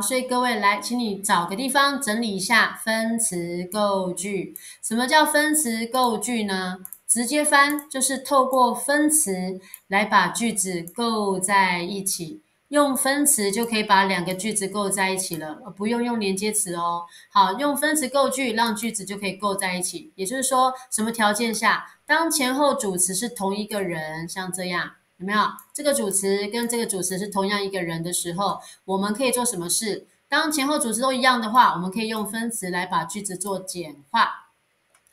所以各位来，请你找个地方整理一下分词构句。什么叫分词构句呢？直接翻就是透过分词来把句子构在一起。用分词就可以把两个句子构在一起了，不用用连接词哦。好，用分词构句，让句子就可以构在一起。也就是说，什么条件下，当前后主词是同一个人，像这样，有没有？这个主词跟这个主词是同样一个人的时候，我们可以做什么事？当前后主词都一样的话，我们可以用分词来把句子做简化。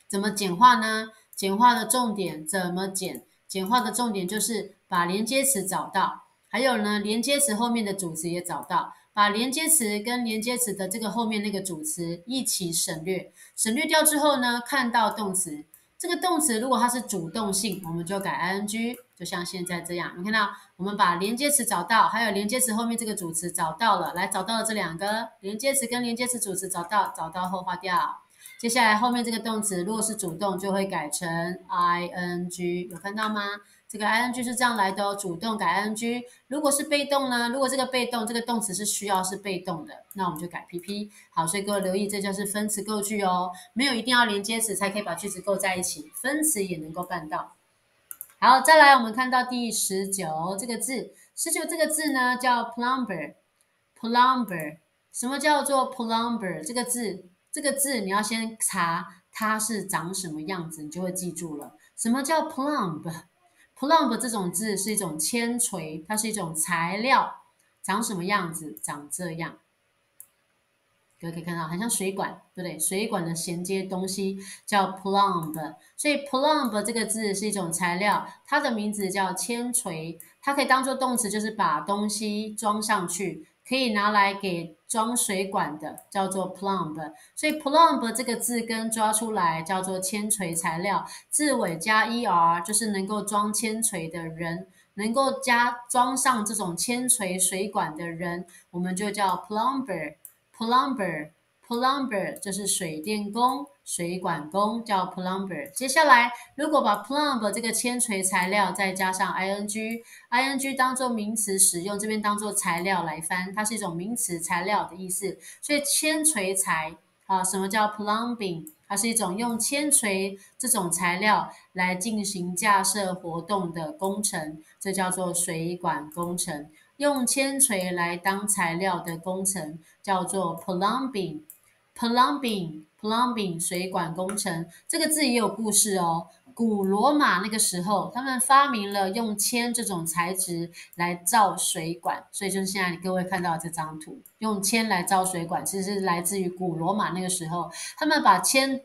怎么简化呢？简化的重点怎么简？简化的重点就是把连接词找到。还有呢，连接词后面的主词也找到，把连接词跟连接词的这个后面那个主词一起省略，省略掉之后呢，看到动词，这个动词如果它是主动性，我们就改 ing，就像现在这样。你看到我们把连接词找到，还有连接词后面这个主词找到了，来找到了这两个连接词跟连接词主词找到，找到后划掉。接下来后面这个动词如果是主动，就会改成 ing，有看到吗？这个 ing 是这样来的哦，主动改 ing。如果是被动呢？如果这个被动这个动词是需要是被动的，那我们就改 pp。好，所以各位留意，这就是分词构句哦，没有一定要连接词才可以把句子构在一起，分词也能够办到。好，再来我们看到第十九这个字，十九这个字呢叫 plumber，plumber。什么叫做 plumber 这个字？这个字你要先查它是长什么样子，你就会记住了。什么叫 plumb？Plumb 这种字是一种铅锤，它是一种材料，长什么样子？长这样。各位可以看到，很像水管，对不对？水管的衔接东西叫 plumb，所以 plumb 这个字是一种材料，它的名字叫铅锤，它可以当做动词，就是把东西装上去。可以拿来给装水管的，叫做 plumb。所以 plumb 这个字根抓出来叫做铅锤材料，字尾加 er 就是能够装铅锤的人，能够加装上这种铅锤水管的人，我们就叫 plumber。plumber。plumber 就是水电工、水管工，叫 plumber。接下来，如果把 plumb 这个铅锤材料再加上 ing，ing 当做名词使用，这边当做材料来翻，它是一种名词材料的意思。所以铅锤材啊，什么叫 plumbing？它是一种用铅锤这种材料来进行架设活动的工程，这叫做水管工程。用铅锤来当材料的工程叫做 plumbing。Plumbing，plumbing 水管工程这个字也有故事哦。古罗马那个时候，他们发明了用铅这种材质来造水管，所以就是现在各位看到这张图，用铅来造水管，其实是来自于古罗马那个时候，他们把铅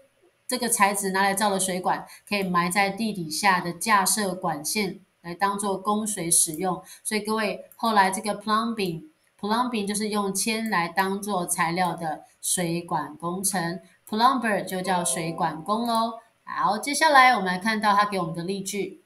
这个材质拿来造的水管，可以埋在地底下的架设管线来当做供水使用。所以各位后来这个 plumbing。Plumbing 就是用铅来当做材料的水管工程，plumber 就叫水管工喽。好，接下来我们来看到他给我们的例句。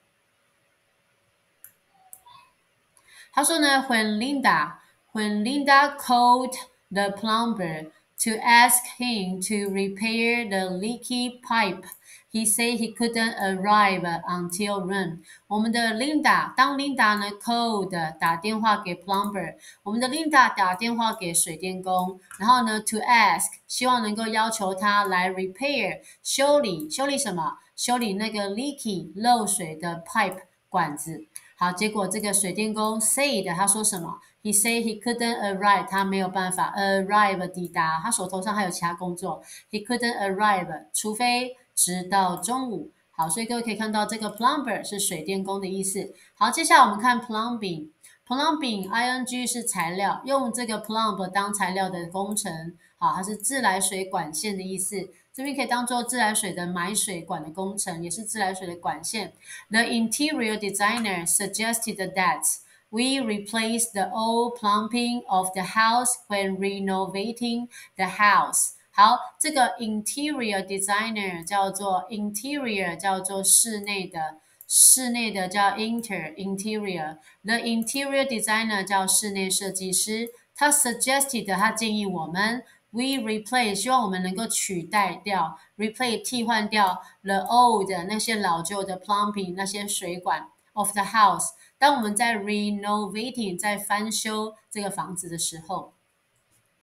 他说呢，When Linda when Linda called the plumber to ask him to repair the leaky pipe. He said he couldn't arrive until noon. 我们的 Linda 当 Linda 呢 called 打电话给 plumber，我们的 Linda 打电话给水电工，然后呢 to ask 希望能够要求他来 repair 修理修理什么？修理那个 leaky 漏水的 pipe 管子。好，结果这个水电工 said 他说什么？He said he couldn't arrive，他没有办法 arrive 抵达，他手头上还有其他工作。He couldn't arrive，除非。直到中午，好，所以各位可以看到这个 plumber 是水电工的意思。好，接下来我们看 plumbing plumbing，plumbing ing 是材料，用这个 plumb 当材料的工程，好，它是自来水管线的意思。这边可以当做自来水的买水管的工程，也是自来水的管线。The interior designer suggested that we replace the old plumbing of the house when renovating the house. 好，这个 interior designer 叫做 interior 叫做室内的，室内的叫 inter interior。The interior designer 叫室内设计师。他 suggested 他建议我们 we replace 希望我们能够取代掉 replace 替换掉 the old 那些老旧的 plumbing 那些水管 of the house。当我们在 renovating 在翻修这个房子的时候。